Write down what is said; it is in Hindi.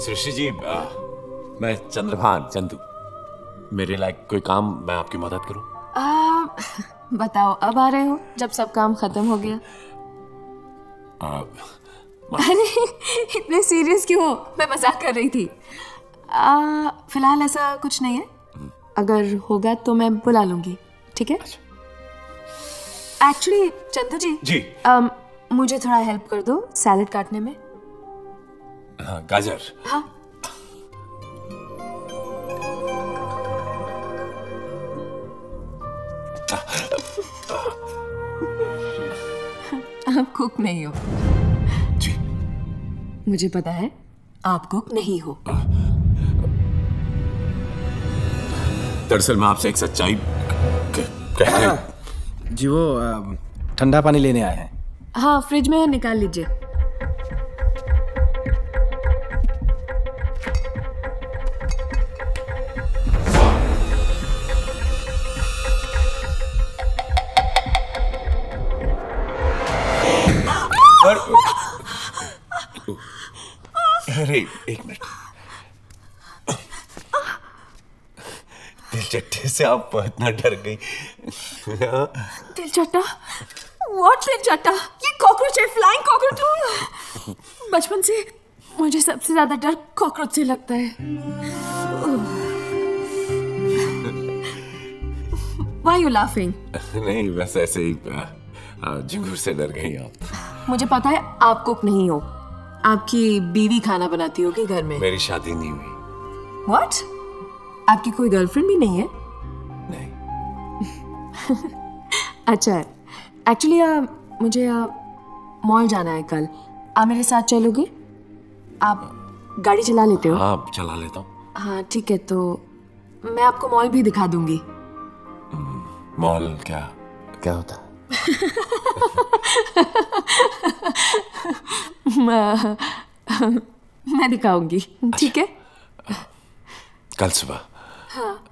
सृष्टि जी आ, मैं चंद्रभान चंदू। मेरे लायक कोई काम मैं आपकी मदद करूँ? आ, बताओ अब आ रहे हो जब सब काम खत्म हो गया। आ, अरे इतने सीरियस क्यों हो? मैं मज़ाक कर रही थी। फ़िलहाल ऐसा कुछ नहीं है। अगर होगा तो मैं बुला लूँगी ठीक है? एक्चुअली चंदू जी जी। अम, मुझे थोड़ा हेल्प कर दो सैलेड काटने में। हाँ, गाजर हाँ आप कुक नहीं हो। जी। मुझे पता है आप कुक नहीं हो। दरअसल मैं आपसे एक सच्चाई कह- कहते जी वो ठंडा पानी लेने आए हैं। हाँ फ्रिज में है निकाल लीजिए। अरे एक मिनट। दिल चट्टे से आप इतना डर गई। हाँ, दिल चट्टा व्हाट दिल चट्टा ये कॉकरोच है फ्लाइंग कॉकरोच बचपन से मुझे सबसे ज़्यादा डर कॉकरोच से लगता है। वाई यू लाफिंग नहीं बस ऐसे ही आ, आ, से डर गई आप। मुझे पता है आप कुक नहीं हो। आपकी बीवी खाना बनाती होगी घर में। मेरी शादी नहीं हुई। व्हाट आपकी कोई गर्लफ्रेंड भी नहीं है? नहीं। अच्छा है एक्चुअली मुझे मॉल जाना है कल। आप मेरे साथ चलोगे? आप गाड़ी चला लेते हो? हाँ चला लेता हूँ। हाँ ठीक है तो मैं आपको मॉल भी दिखा दूँगी। मॉल क्या? क्या होता? है मैं दिखाऊँगी। ठीक है? कल सुबह। हाँ।